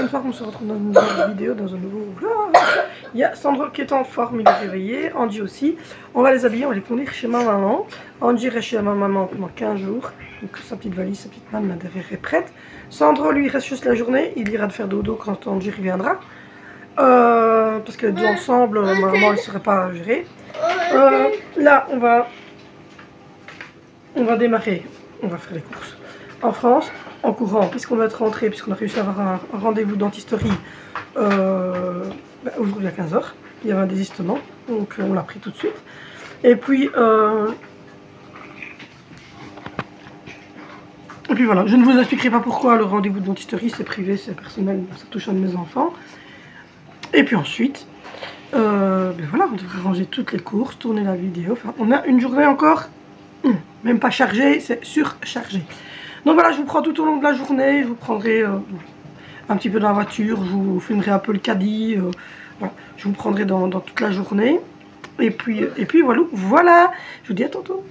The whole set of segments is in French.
bonne soir, on se retrouve dans une nouvelle vidéo, dans un nouveau vlog. Il y a Sandro qui est en forme, il est réveillé, Angie aussi. On va les habiller, on va les conduire chez ma maman. Angie reste chez ma maman pendant 15 jours, donc sa petite valise, sa petite main là derrière est prête. Sandro lui reste juste la journée, il ira de faire dodo quand Angie reviendra. Euh, parce que deux ensemble, maman elle ne serait pas gérée. Euh, là, on va, on va démarrer, on va faire les courses en France en courant, puisqu'on va être rentré, puisqu'on a réussi à avoir un, rendez-vous dentisterie euh, bah, aujourd'hui à 15h. Il y avait un désistement, donc euh, on l'a pris tout de suite. Et puis, euh, et puis voilà, je ne vous expliquerai pas pourquoi le rendez-vous de dentisterie, c'est privé, c'est personnel, ça touche un de mes enfants. Et puis ensuite, ben voilà, on devrait ranger toutes les courses, tourner la vidéo. Enfin, on a une journée encore, même pas chargée, c'est surchargé. Donc voilà, je vous prends tout au long de la journée. Je vous prendrai euh, un petit peu dans la voiture. Je vous filmerai un peu le caddie. Euh, je vous prendrai dans, toute la journée. Et puis, et puis voilà, voilà. Je vous dis à tantôt.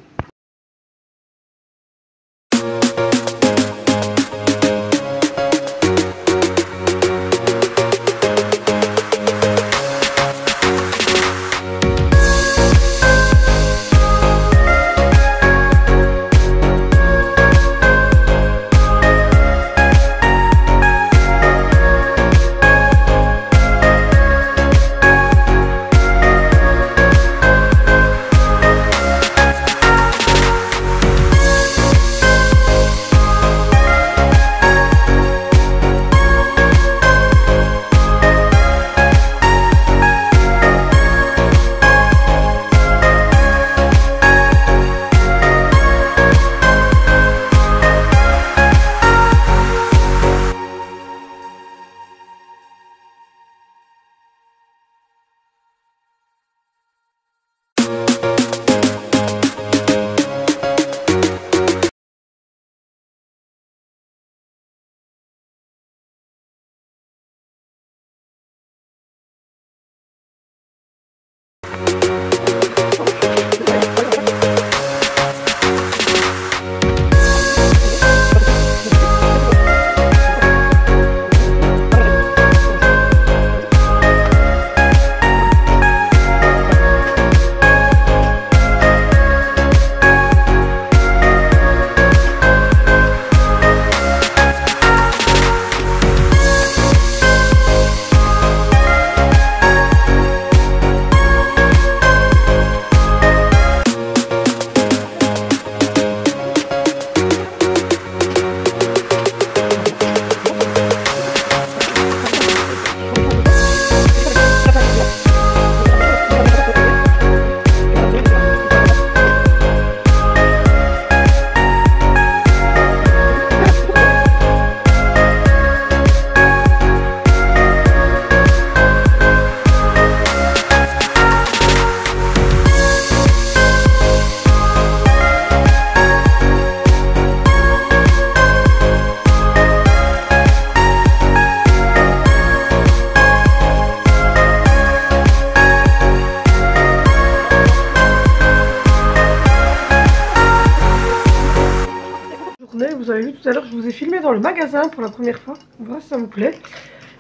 Pour la première fois. Voilà, ça vous plaît.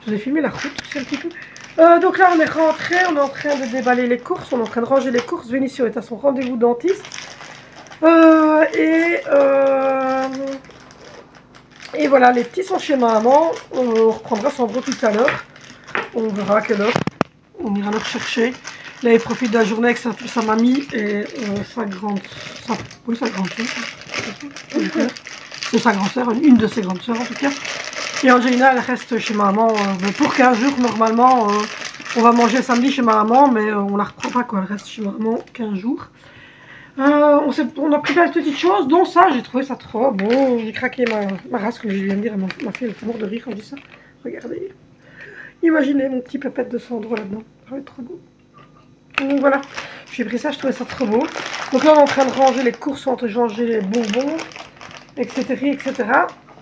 Je vous ai filmé la route, un petit peu. Euh, donc là, on est rentré, on est en train de déballer les courses, on est en train de ranger les courses. Vénition est à son rendez-vous dentiste. Euh, et, euh, et voilà, les petits sont chez maman. On reprendra son gros tout à l'heure. On verra à quelle heure. On ira le chercher. Là, il profite de la journée avec sa, mamie et sa grande... oui, sa grande soeur de sa grande soeur, une de ses grandes soeurs en tout cas. Et Angelina, elle reste chez maman euh, pour 15 jours normalement. Euh, on va manger samedi chez maman, mais euh, on la reprend pas quoi, elle reste chez maman 15 jours. on, a pris plein de petites choses, dont ça, j'ai trouvé ça trop bon. J'ai craqué ma, ma, race, comme je viens de dire, elle m'a fait le de rire quand je dis ça. Regardez. Imaginez mon petit pépette de cendre là-dedans. Ça va être trop beau. Donc voilà, j'ai pris ça, je trouvais ça trop beau. Donc là, on est en train de ranger les courses, on de ranger les bonbons etc. etc.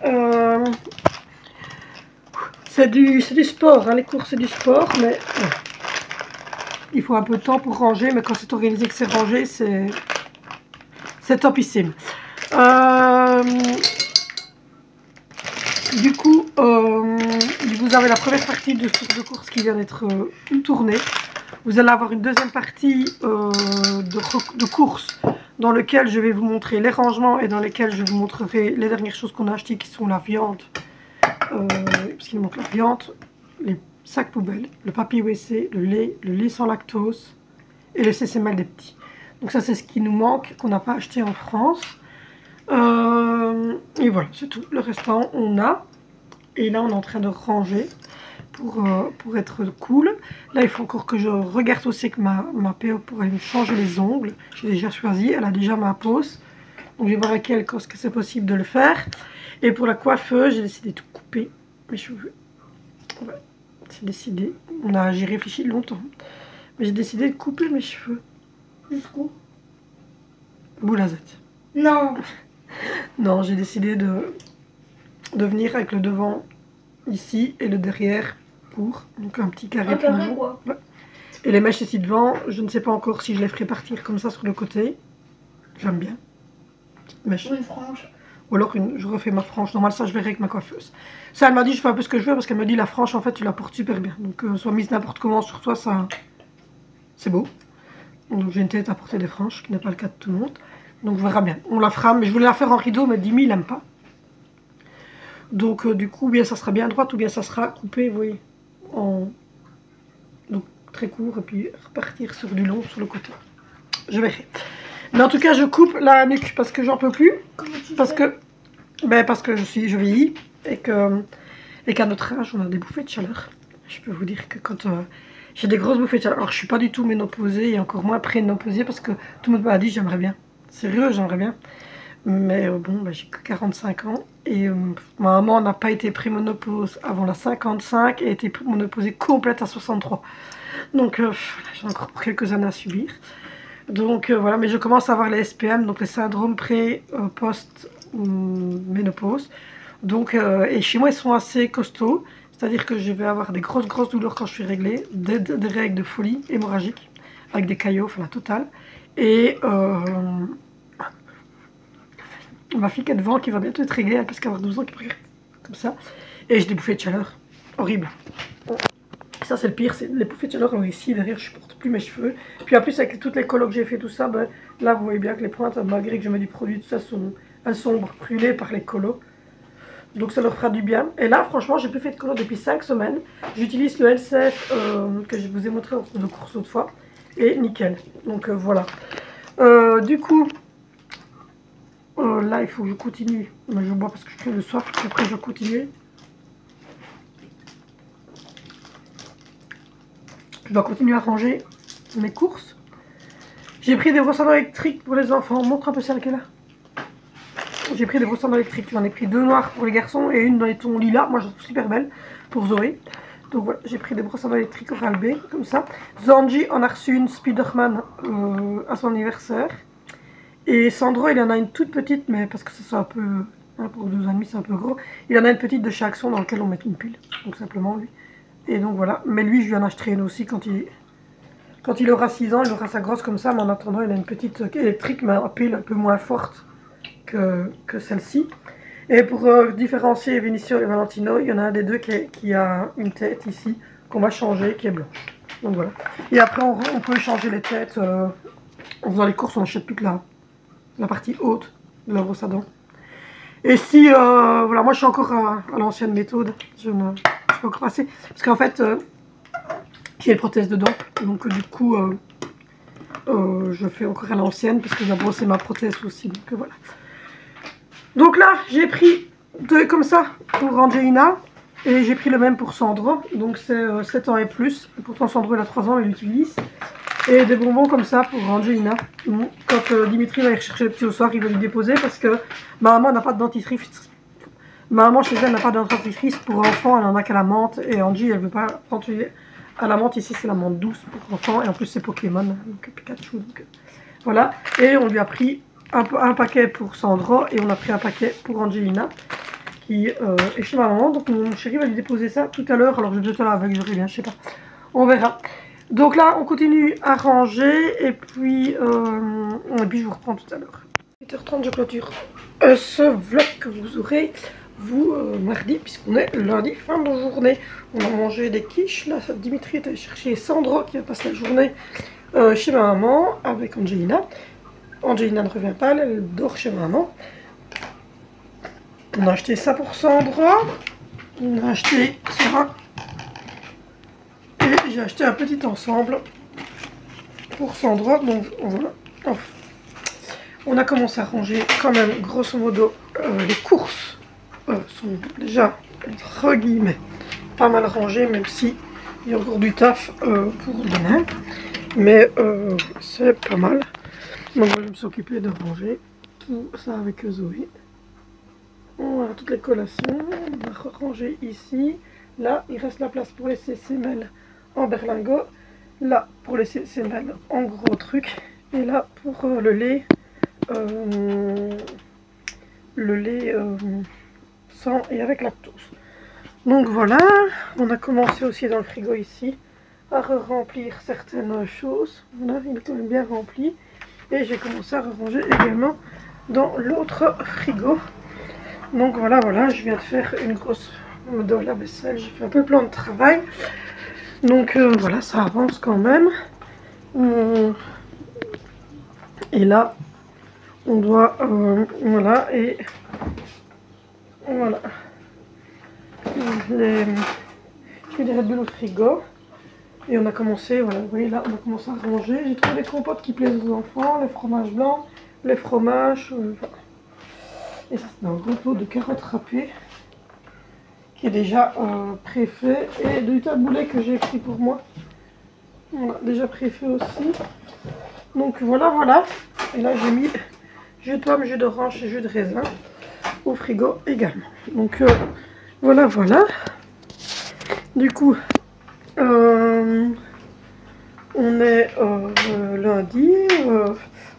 Euh, c'est du, du, sport, hein, les courses c'est du sport, mais il faut un peu de temps pour ranger, mais quand c'est organisé que c'est rangé, c'est topissime. Euh, du coup, euh, vous avez la première partie de course qui vient d'être euh, tournée. Vous allez avoir une deuxième partie euh, de, course dans lequel je vais vous montrer les rangements et dans lesquels je vous montrerai les dernières choses qu'on a achetées qui sont la viande, euh, parce qu'il manque la viande, les sacs poubelles, le papier WC, le lait, le lait sans lactose et le CCML des petits. Donc ça c'est ce qui nous manque, qu'on n'a pas acheté en France. Euh, et voilà, c'est tout. Le restant on a. Et là on est en train de ranger pour, euh, pour être cool. Là il faut encore que je regarde aussi que ma, ma PO pourrait me changer les ongles. J'ai déjà choisi, elle a déjà ma pose. Donc je vais voir avec elle quand c'est possible de le faire. Et pour la coiffeuse, j'ai décidé de couper mes cheveux. c'est décidé. On a, J'ai réfléchi longtemps. Mais j'ai décidé de couper mes cheveux. Jusqu'où? Boulazette. Non. non, j'ai décidé de, de venir avec le devant ici et le derrière donc un petit carré. Un quoi. Et les mèches ici devant, je ne sais pas encore si je les ferai partir comme ça sur le côté. J'aime bien. Mèche. Une frange. Ou alors une, je refais ma frange. Normal, ça, je verrai avec ma coiffeuse. Ça, elle m'a dit, je fais un peu ce que je veux parce qu'elle me dit, la frange, en fait, tu la portes super bien. Donc, euh, soit mise n'importe comment sur toi, ça, c'est beau. Donc, j'ai une tête à porter des franges, qui n'est pas le cas de tout le monde. Donc, on verra bien. On la fera, mais je voulais la faire en rideau, mais Dimi, il n'aime pas. Donc, euh, du coup, bien ça sera bien droite ou bien ça sera coupé, vous voyez, en donc très court et puis repartir sur du long sur le côté. Je verrai. Mais en tout cas, je coupe la nuque parce que j'en peux plus. parce que, ben, parce que je suis, je vieillis et que et qu'à notre âge, on a des bouffées de chaleur. Je peux vous dire que quand euh, j'ai des grosses bouffées de chaleur, alors je suis pas du tout ménopausée et encore moins pré-ménopausée parce que tout le monde m'a dit j'aimerais bien. Sérieux, j'aimerais bien. Mais euh, bon, ben, j'ai que 45 ans et euh, ma maman n'a pas été prémonopause avant la 55 et a été complète à 63. Donc j'ai encore quelques années à subir. Donc euh, voilà, mais je commence à avoir les SPM, donc les syndromes pré-post-ménopause. donc, euh, et chez moi, ils sont assez costauds. C'est-à-dire que je vais avoir des grosses, grosses douleurs quand je suis réglée, des, règles de folie hémorragique, avec des caillots, enfin la totale. Et euh, ma fille qui est devant, qui va bientôt être réglée, elle peut avoir 12 ans, qui regarde comme ça. Et j'ai des bouffées de chaleur. Horrible. Ça, c'est le pire, c'est les bouffées de chaleur. Ici, derrière, je porte plus mes cheveux. Puis en plus, avec toutes les colos que j'ai fait, tout ça, ben, là, vous voyez bien que les pointes, malgré que je mets du produit, tout ça, sont, elles sont brûlées par les colos. Donc ça leur fera du bien. Et là, franchement, j'ai plus fait de colos depuis 5 semaines. J'utilise le LCF euh, que je vous ai montré en cours de course autrefois. Et nickel. Donc euh, voilà. Euh, du coup, là, il faut que je continue. Mais je bois parce que je suis de soif. Après, je vais continuer. Je dois continuer à ranger mes courses. J'ai pris des brosses électriques pour les enfants. Montre un peu celle qu'elle a. J'ai pris des brosses à dents électriques. J'en ai pris deux noires pour les garçons et une dans les tons lilas. Moi, je trouve super belle pour Zoé. Donc voilà, j'ai pris des brosses électriques Oral B, comme ça. Zanji en a reçu une Spiderman euh, à son anniversaire. Et Sandro, il en a une toute petite, mais parce que ça soit un peu... Hein, pour deux demi, c'est un peu gros. Il en a une petite de chez Action dans laquelle on met une pile. Donc simplement, lui. Et donc voilà. Mais lui, je lui en acheterai une aussi quand il, quand il aura 6 ans. Il aura sa grosse comme ça. Mais en attendant, il a une petite électrique, mais un pile un peu moins forte que, que celle-ci. Et pour euh, différencier Vinicio et Valentino, il y en a un des deux qui, a une tête ici qu'on va changer, qui est blanche. Donc voilà. Et après, on, peut changer les têtes. Euh, en faisant les courses, on n'achète plus que la, la partie haute de la brosse à dents. Et si, euh, voilà, moi je suis encore à, l'ancienne méthode. Je ne peux encore passer. Parce qu'en fait, euh, j'ai une prothèse dedans. Donc du coup, euh, je fais encore à l'ancienne. Parce que d'abord c'est ma prothèse aussi. Donc voilà. Donc là, j'ai pris deux comme ça pour Angelina. Et j'ai pris le même pour Sandro. Donc c'est 7 ans et plus. pourtant Sandro il a 3 ans, il l'utilise. Et des bonbons comme ça pour Angelina. Quand Dimitri va aller chercher le petit au soir, il va lui déposer parce que ma maman n'a pas de dentifrice Ma maman chez elle n'a pas dentifrice pour enfants, elle en a qu'à la menthe. Et Angie, elle veut pas prendre à la menthe. Ici, c'est la menthe douce pour enfants. Et en plus, c'est Pokémon, donc Pikachu. Donc, voilà. Et on lui a pris un, paquet pour Sandro et on a pris un paquet pour Angelina qui euh, est chez ma maman. Donc mon chéri va lui déposer ça tout à l'heure. Alors je vais te là avec, je bien, je sais pas. On verra. Donc là, on continue à ranger et puis, euh, puis je vous reprends tout à l'heure. 8h30, je clôture euh, ce vlog que vous aurez vous euh, mardi, puisqu'on est lundi, fin de journée. On a mangé des quiches. Là, Dimitri est allé chercher Sandro qui va passer la journée chez ma maman avec Angelina. Angelina ne revient pas, elle dort chez ma maman. On a acheté ça pour Sandro. On a acheté ça. Et j'ai acheté un petit ensemble pour Sandro. Donc voilà. On a commencé à ranger quand même, grosso modo, euh, les courses euh, sont déjà, entre guillemets, pas mal rangées, même si il y a encore du taf euh, pour demain. Mais c'est pas mal. Donc je me suis occupée de ranger tout ça avec Zoé. Voilà, toutes les collations. On va ranger ici. Là, il reste la place pour les semelles en berlingot. Là, pour les semelles en gros truc. Et là, pour le lait, euh, le lait euh, sans et avec lactose. Donc voilà, on a commencé aussi dans le frigo ici à remplir certaines choses. Voilà, il est quand même bien rempli. Et j'ai commencé à ranger également dans l'autre frigo. Donc voilà, voilà, je viens de faire une grosse de la vaisselle. J'ai fait un peu le plan de travail. Donc euh, voilà, ça avance quand même. Et là, on doit, euh, voilà, et voilà, les, je vais les au frigo, et on a commencé, voilà, vous voyez là, on a commencé à ranger, j'ai trouvé les compotes qui plaisent aux enfants, les fromages blancs, les fromages, euh, et ça c'est un gros pot de carottes râpées, qui est déjà euh, préfait, et du taboulet que j'ai pris pour moi, voilà, déjà préfait aussi, donc voilà, voilà, et là j'ai mis jus de pomme, jus d'orange et jus de raisin au frigo également. Donc euh, voilà, voilà. Du coup, euh, on est euh, lundi.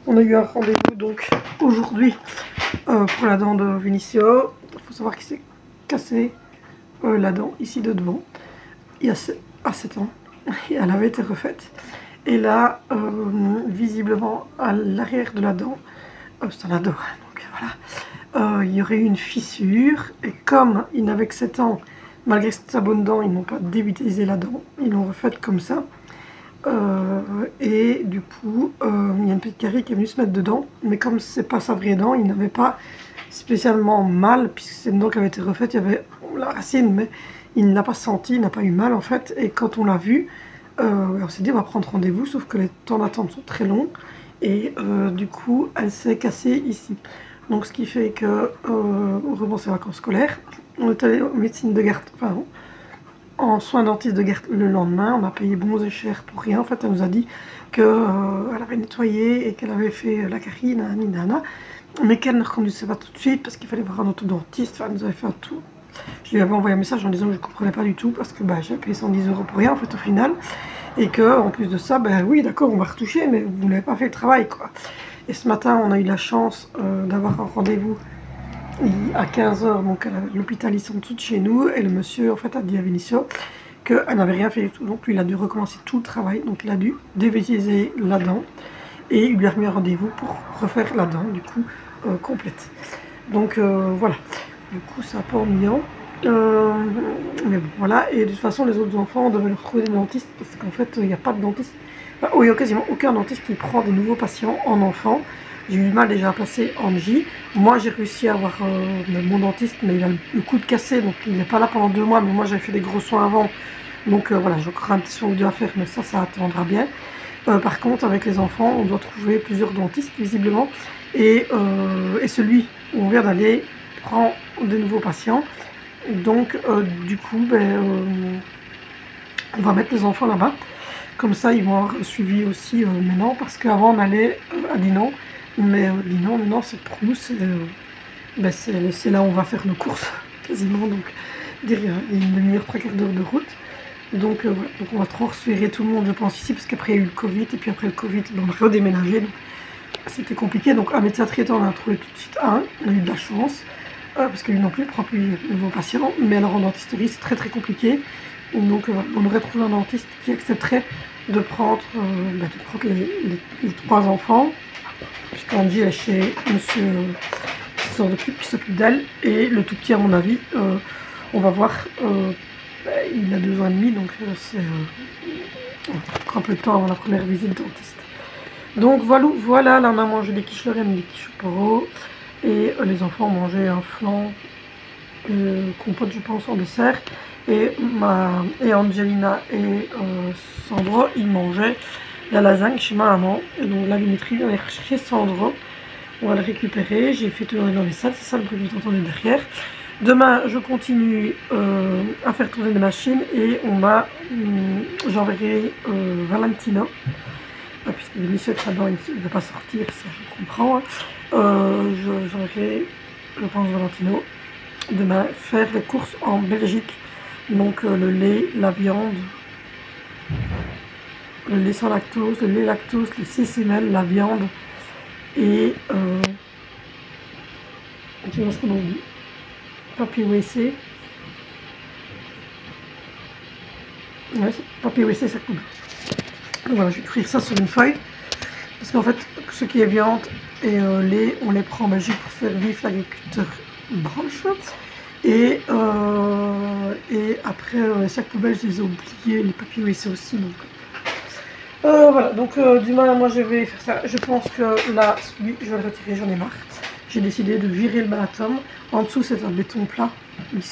on a eu un rendez-vous donc aujourd'hui pour la dent de Vinicio. Il faut savoir qu'il s'est cassé la dent ici de devant il y a à 7 ans. Et elle avait été refaite. Et là, visiblement, à l'arrière de la dent, Oh, c'est un ado, donc voilà. Euh, il y aurait eu une fissure, et comme il n'avait que 7 ans, malgré sa bonne dent, ils n'ont pas dévitalisé la dent, ils l'ont refaite comme ça. Euh, et du coup, euh, il y a une petite carie qui est venue se mettre dedans, mais comme c'est pas sa vraie dent, il n'avait pas spécialement mal, puisque c'est une dent qui avait été refaite, il y avait la racine, mais il ne l'a pas senti, il n'a pas eu mal en fait, et quand on l'a vu, on s'est dit on va prendre rendez-vous, sauf que les temps d'attente sont très longs, et euh, du coup elle s'est cassée ici. Donc ce qui fait que euh, on recommence les vacances scolaires. On est allé en médecine de garde, enfin en soins dentistes de garde le lendemain. On a payé bon et cher pour rien. En fait, elle nous a dit qu'elle euh, avait nettoyé et qu'elle avait fait la carie, nana, mais qu'elle ne reconduisait pas tout de suite parce qu'il fallait voir un autre dentiste. Enfin, elle nous avait fait un tout. Je lui avais envoyé un message en disant que je ne comprenais pas du tout parce que bah, j'ai payé 110 euros pour rien en fait au final. Et que en plus de ça, ben oui d'accord on va retoucher mais vous n'avez pas fait le travail quoi. Et ce matin on a eu la chance euh, d'avoir un rendez-vous à 15h donc à l'hôpital ici en dessous de chez nous et le monsieur en fait a dit à Vinicio qu'elle n'avait rien fait du tout. Donc lui il a dû recommencer tout le travail, donc il a dû dévitaliser la dent et il lui a remis un rendez-vous pour refaire la dent du coup euh, complète. Donc euh, voilà, du coup c'est un peu ennuyant. Euh, mais bon, voilà. Et de toute façon, les autres enfants, on devait leur trouver des dentistes parce qu'en fait, il n'y a pas de dentiste. Il n'y a quasiment aucun dentiste qui prend des nouveaux patients en enfant. J'ai eu du mal déjà à passer en J. Moi, j'ai réussi à avoir euh, mon dentiste, mais il a le coup de cassé, donc il n'est pas là pendant deux mois. Mais moi, j'avais fait des gros soins avant. Donc euh, voilà, j'ai encore un petit soin à faire, mais ça, ça attendra bien. par contre, avec les enfants, on doit trouver plusieurs dentistes, visiblement. Et, et celui où on vient d'aller prend de nouveaux patients. Donc, euh, du coup, ben, euh, on va mettre les enfants là-bas. Comme ça, ils vont avoir suivi aussi euh, maintenant. Parce qu'avant, on allait à Dinan. Mais Dinan, maintenant, c'est pour nous, ben, c'est là où on va faire nos courses, quasiment. Donc, derrière, il y a une demi-heure, trois quarts d'heure de route. Donc, voilà. donc, on va transférer tout le monde, je pense, ici. Parce qu'après, il y a eu le Covid. Et puis après le Covid, ben, on a redéménagé. C'était compliqué. Donc, un médecin traitant, on a trouvé tout de suite un. On a eu de la chance parce que lui non plus ne prend plus de nouveaux patients. Mais alors en dentisterie, c'est très très compliqué. Donc euh, on aurait trouvé un dentiste qui accepterait de prendre, euh, bah, les, trois enfants, puisqu'Andy est chez monsieur occupe, qui s'occupe d'elle. Et le tout petit, à mon avis, euh, on va voir. euh, bah, il a deux ans et demi, donc euh, c'est euh, un peu de temps avant la première visite dentiste. Donc voilà, voilà là on a mangé des quiches Lorraine, des quiches poro. Et euh, les enfants mangé un flan euh, compote, je pense, en dessert. Et, ma, et Angelina et euh, Sandro, ils mangeaient la lasagne chez ma maman. Et donc là, Dimitri vient aller chercher Sandro. On va le récupérer. J'ai fait tourner dans les salles, c'est ça le bruit que vous entendez derrière. Demain, je continue euh, à faire tourner des machines et on va, hum, j'enverrai euh, Valentino, Ah, puisque Vinicius avec sa dent, il ne veut pas sortir, ça je comprends. hein. Euh, je- j'enverrai, je pense, Valentino demain faire les courses en Belgique. Donc euh, le lait, la viande, le lait sans lactose, le lait lactose, les CCML, la viande et euh, tu vois ce qu'on dit? Papier WC. Ouais, papier WC, ça coule. Donc voilà, je vais écrire ça sur une feuille. Parce qu'en fait, ce qui est viande et euh, lait, on les prend en pour faire vivre l'agriculteur belge. Et, euh, et après, euh, les sacs poubelles, je les ai oubliés, les papiers WC aussi. Donc, euh, voilà, donc euh, demain, moi je vais faire ça. Je pense que là, celui, je vais le retirer, j'en ai marre. J'ai décidé de virer le bâton. En dessous, c'est un béton plat. Donc,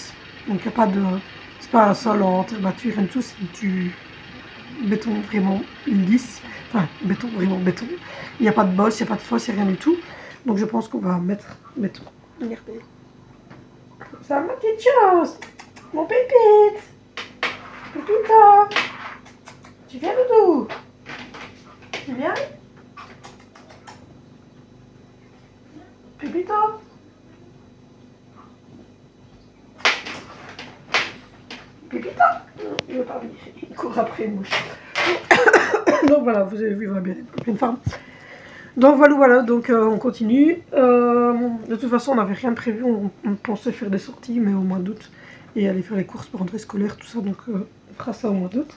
il n'y a pas de. C'est pas un sol en terre battue, rien du tout, c'est du béton vraiment lisse. Enfin, béton, vraiment béton. Il n'y a pas de bosse, il n'y a pas de fosse, il n'y a rien du tout. Donc, je pense qu'on va mettre béton. Regardez. Ça, ma petite chose Mon pépite Pépito Tu viens d'où Tu viens? Pépito Pépito il veut pas venir. Après une mouche. Donc voilà, vous avez vu, il va bien une femme. Donc voilà, voilà, donc euh, on continue. Euh, de toute façon, on n'avait rien prévu. On, pensait faire des sorties, mais au mois d'août. Et aller faire les courses pour rentrée scolaire, tout ça. Donc euh, on fera ça au mois d'août.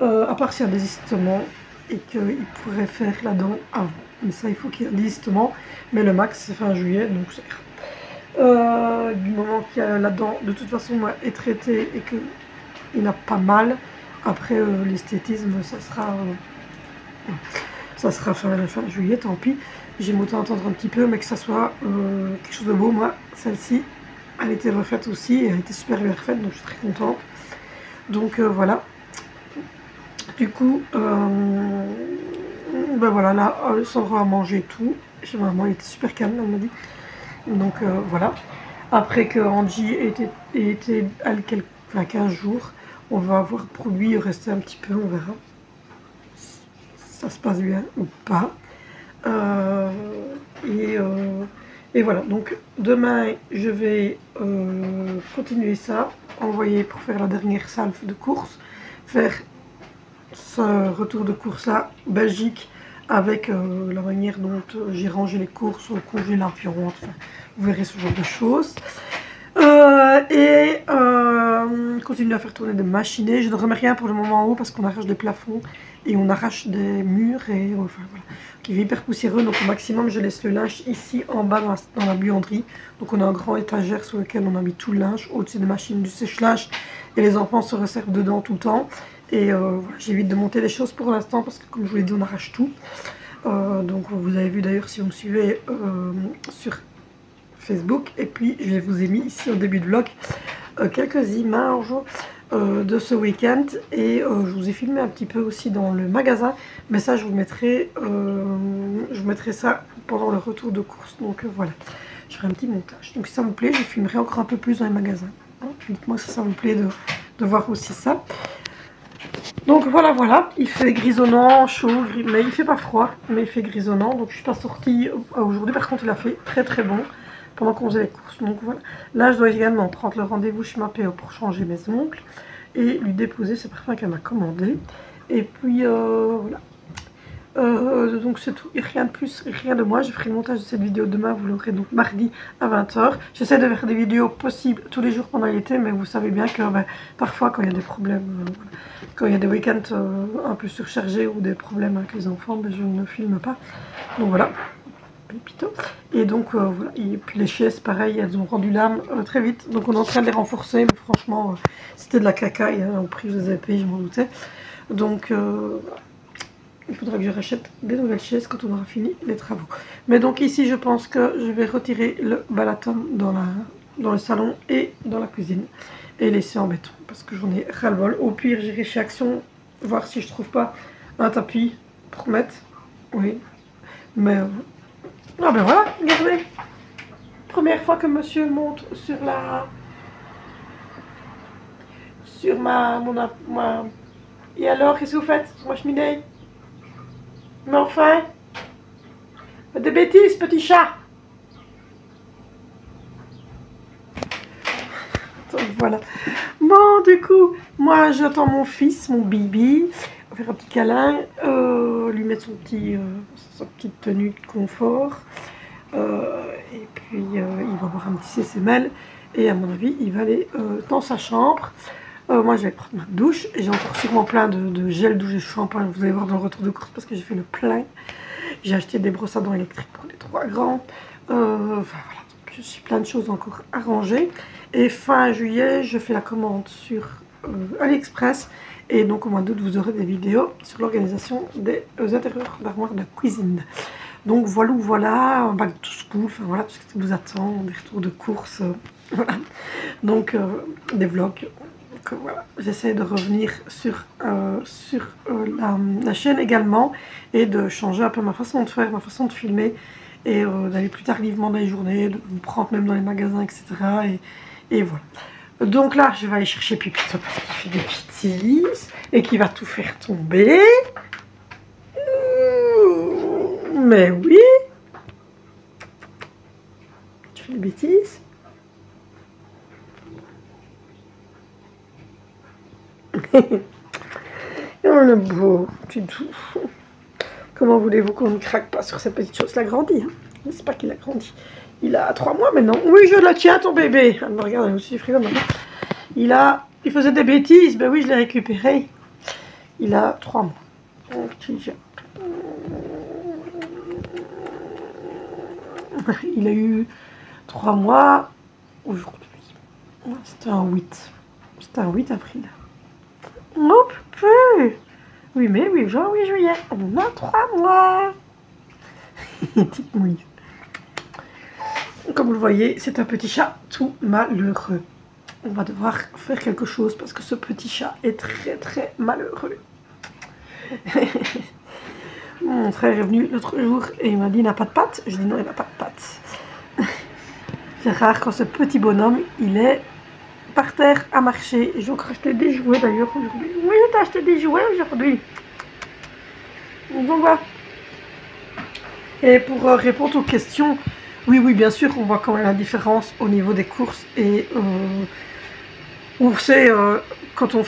À part s'il y a des désistements et qu'il pourrait faire la dent avant. Mais ça, il faut qu'il y ait un désistement. Mais le max, c'est fin juillet, donc c'est du moment qu'il y a la dent, de toute façon, est traité et qu'il n'a pas mal, après euh, l'esthétisme, ça sera, euh, ça sera fin, juillet, tant pis. J'aime autant entendre un petit peu, mais que ça soit euh, quelque chose de beau. Moi, celle-ci, elle a été refaite aussi, et elle a été super bien refaite, donc je suis très contente. Donc voilà. Du coup, ben voilà, là, Sandra a mangé tout. Maman, il était super calme, elle m'a dit. Donc voilà. Après que Angie ait été, ait été à quelques, enfin, 15 jours, on va voir pour lui rester un petit peu, on verra. Ça se passe bien ou pas. Euh, et, euh, et voilà, donc demain je vais euh, continuer ça, envoyer pour faire la dernière salve de course, faire ce retour de course là, Belgique, avec la manière dont j'ai rangé les courses au congélateur, enfin, vous verrez ce genre de choses. Euh, et euh, continuer à faire tourner des machinés. Je ne remets rien pour le moment en haut parce qu'on arrache des plafonds et on arrache des murs et voilà, qui est hyper poussiéreux. Donc au maximum, je laisse le linge ici en bas dans la, buanderie. Donc on a un grand étagère sur lequel on a mis tout le linge au-dessus des machines du sèche-linge et les enfants se resservent dedans tout le temps. Et euh, j'évite de monter les choses pour l'instant parce que comme je vous l'ai dit, on arrache tout. Euh, donc vous avez vu d'ailleurs si vous me suivez euh, sur Facebook. Et puis je vous ai mis ici au début de vlog euh, quelques images euh, de ce week-end. Et euh, je vous ai filmé un petit peu aussi dans le magasin. Mais ça je vous mettrai, je mettrai ça pendant le retour de course. Donc voilà, je ferai un petit montage. Donc si ça vous plaît, je filmerai encore un peu plus dans les magasins. Hein, Dites-moi si ça vous plaît de, de voir aussi ça. Donc voilà, voilà, il fait grisonnant, chaud, mais il fait pas froid, mais il fait grisonnant. Donc je suis pas sortie aujourd'hui, par contre il a fait très très bon pendant qu'on faisait les courses. Donc voilà, là je dois également prendre le rendez-vous chez ma PO pour changer mes ongles et lui déposer ce parfum qu'elle m'a commandé. Et puis euh, voilà. Euh, donc c'est tout, rien de plus, rien de moi. Je ferai le montage de cette vidéo demain, vous l'aurez donc mardi à 20h. J'essaie de faire des vidéos possibles tous les jours pendant l'été, mais vous savez bien que ben, parfois quand il y a des problèmes, euh, quand il y a des week-ends un peu surchargés ou des problèmes avec les enfants, ben, je ne filme pas. Donc voilà, Et donc euh, voilà, et puis les chaises, pareil, elles ont rendu l'âme euh, très vite. Donc on est en train de les renforcer, mais franchement, euh, c'était de la cacaille, au prix que je les avais payés, je m'en doutais. Donc il faudra que je rachète des nouvelles chaises quand on aura fini les travaux. Mais donc ici, je pense que je vais retirer le balaton dans, la, dans le salon et dans la cuisine et laisser en béton parce que j'en ai ras-le-bol. Au pire, j'irai chez Action voir si je trouve pas un tapis pour mettre. Oui, mais ah ben voilà, regardez. Première fois que monsieur monte sur la sur ma mon ma et alors qu'est-ce que vous faites sur ma cheminée? Mais enfin des bêtises, petit chat Donc voilà. Bon, du coup, moi j'attends mon fils, mon bibi, faire un petit câlin, euh, lui mettre son petit, euh, sa petite tenue de confort. Euh, et puis il va boire un petit CCML. Et à mon avis, il va aller dans sa chambre. Moi, je vais prendre ma douche. Et j'ai encore sûrement plein de, gel douche et shampoing. Vous allez voir dans le retour de course parce que j'ai fait le plein. J'ai acheté des brosses à dents électriques pour les trois grands. Voilà, je suis plein de choses encore à ranger. Et fin juillet, je fais la commande sur AliExpress. Et donc au mois d'août, vous aurez des vidéos sur l'organisation des euh, intérieurs d'armoire de cuisine. Donc voilà, voilà, un bac to school, enfin voilà, tout ce qui vous attend, des retours de course, euh, voilà. Donc euh, des vlogs. Donc, euh, voilà, j'essaie de revenir sur, euh, sur euh, la, chaîne également et de changer un peu ma façon de faire, ma façon de filmer et euh, d'aller plus tardivement dans les journées, de vous prendre même dans les magasins, etc. Et, et voilà. Donc là, je vais aller chercher Pipito parce qu'il fait des bêtises et qu'il va tout faire tomber. Mmh, Mais oui. Tu fais des bêtises Oh le beau, tu. Comment voulez-vous qu'on ne craque pas sur cette petite chose? Il a grandi, hein C'est pas qu'il a grandi? Il a trois mois maintenant. Oui, je le tiens, ton bébé. Ah, me regarde, aussi du frigo maintenant. Il a... Il faisait des bêtises. Ben oui, je l'ai récupéré. Il a trois mois. Il a eu trois mois aujourd'hui. C'était un 8. C'était un 8 avril. Oh, pupé Oui, mais oui, juin, oui, juillet. On a trois mois. Petite mouille. Comme vous le voyez, c'est un petit chat tout malheureux. On va devoir faire quelque chose parce que ce petit chat est très très malheureux. Mon frère est venu l'autre jour et il m'a dit il n'a pas de pattes? Je dis non, il n'a pas de pattes. C'est rare quand ce petit bonhomme, il est par terre à marcher. J'ai encore acheté des jouets d'ailleurs aujourd'hui. Oui, je t'ai acheté des jouets aujourd'hui. Donc. Et pour euh, répondre aux questions, oui, oui, bien sûr, on voit quand même la différence au niveau des courses. Et euh, on sait, euh, quand on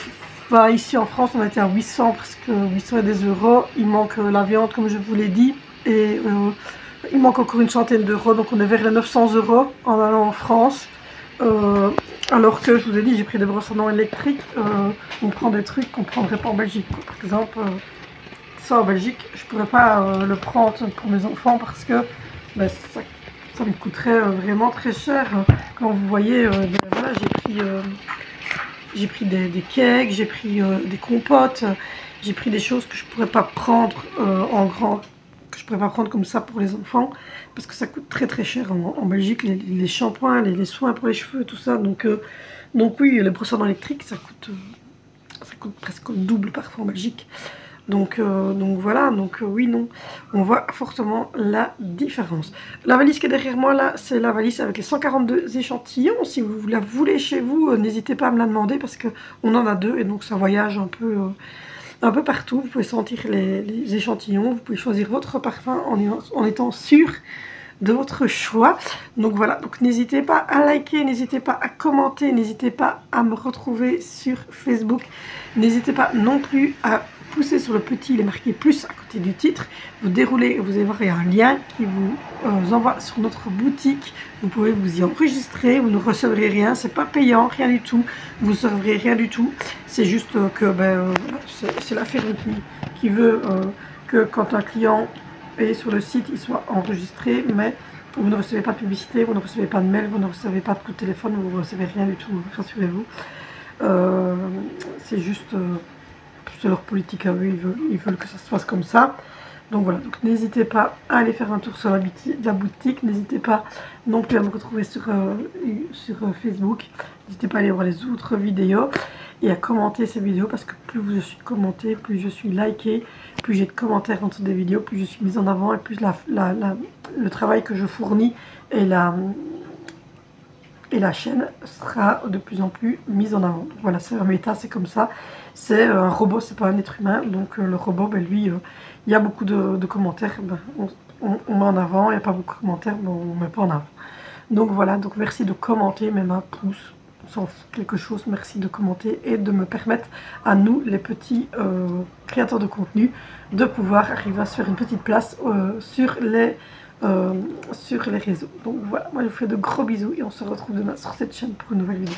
va ici en France, on été à 800, presque 800 et des euros. Il manque euh, la viande, comme je vous l'ai dit. Et euh, il manque encore une centaine d'euros. Donc on est vers les 900 euros en allant en France. Alors que je vous ai dit, j'ai pris des brosses à dents électriques. on prend des trucs qu'on ne prendrait pas en Belgique. Par exemple, ça en Belgique, je ne pourrais pas le prendre pour mes enfants parce que ben, ça, me coûterait vraiment très cher. Quand vous voyez, euh, j'ai pris, j'ai pris des, des cakes, j'ai pris euh, des compotes, j'ai pris des choses que je ne pourrais pas prendre euh, en grand, que je pourrais pas prendre comme ça pour les enfants parce que ça coûte très très cher en, Belgique, les, shampoings, les, soins pour les cheveux, tout ça. Donc, euh, donc oui, les dents électriques, ça coûte, ça coûte presque le double parfois en Belgique. Donc, euh, donc voilà, donc euh, oui, non, on voit fortement la différence. La valise qui est derrière moi là, c'est la valise avec les 142 échantillons. Si vous la voulez chez vous, euh, n'hésitez pas à me la demander parce que on en a deux et donc ça voyage un peu, partout. Vous pouvez sentir les, les échantillons, vous pouvez choisir votre parfum en, en étant sûr de votre choix. Donc voilà, donc n'hésitez pas à liker, n'hésitez pas à commenter, n'hésitez pas à me retrouver sur Facebook. N'hésitez pas non plus à pousser sur le petit, il est marqué plus à côté du titre. Vous déroulez, vous il y a un lien qui vous euh, envoie sur notre boutique. Vous pouvez vous y enregistrer, vous ne recevrez rien, c'est pas payant, rien du tout. Vous ne recevrez rien du tout. C'est juste que ben, euh, c'est la firme qui, veut euh, que quand un client et sur le site il soit enregistré, mais vous ne recevez pas de publicité, vous ne recevez pas de mail, vous ne recevez pas de coup de téléphone, vous ne recevez rien du tout, rassurez-vous. C'est juste, c'est leur politique à eux, ils veulent, ils veulent que ça se fasse comme ça. Donc voilà, donc n'hésitez pas à aller faire un tour sur la, boutique, n'hésitez pas non plus à me retrouver sur, euh, sur euh, Facebook, n'hésitez pas à aller voir les autres vidéos et à commenter ces vidéos parce que plus je suis commenté, plus je suis liké, plus j'ai de commentaires entre des vidéos, plus je suis mise en avant et plus le travail que je fournis et la, la chaîne sera de plus en plus mise en avant. Voilà, c'est un méta, c'est comme ça. C'est un robot, c'est pas un être humain. Donc euh, le robot, ben, lui, il y a beaucoup de, commentaires, ben, on, met en avant, il n'y a pas beaucoup de commentaires, ben, on met pas en avant. Donc voilà, donc merci de commenter, même un pouce, sans quelque chose, merci de commenter et de me permettre à nous, les petits euh, créateurs de contenu, de pouvoir arriver à se faire une petite place euh, sur, les, euh, sur les réseaux. Donc voilà, moi je vous fais de gros bisous et on se retrouve demain sur cette chaîne pour une nouvelle vidéo.